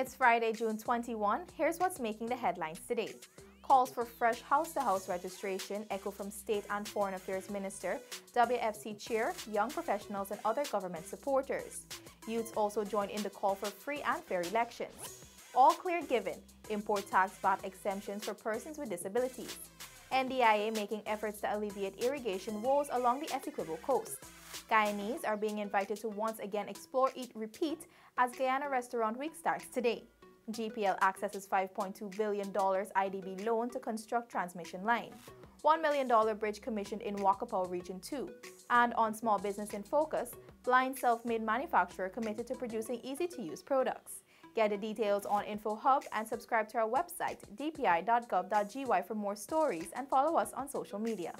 It's Friday, June 21. Here's what's making the headlines today. Calls for fresh house-to-house registration echo from State and Foreign Affairs Minister, WFC Chair, young professionals and other government supporters. Youths also joined in the call for free and fair elections. All clear given, import tax VAT exemptions for persons with disabilities. NDIA making efforts to alleviate irrigation woes along the Essequibo coast. Guyanese are being invited to once again explore, eat, repeat as Guyana Restaurant Week starts today. GPL accesses $5.2 billion IDB loan to construct transmission line. $1 million bridge commissioned in Wakapau Region 2. And on Small Business in Focus, blind self-made manufacturer committed to producing easy-to-use products. Get the details on InfoHub and subscribe to our website, dpi.gov.gy for more stories and follow us on social media.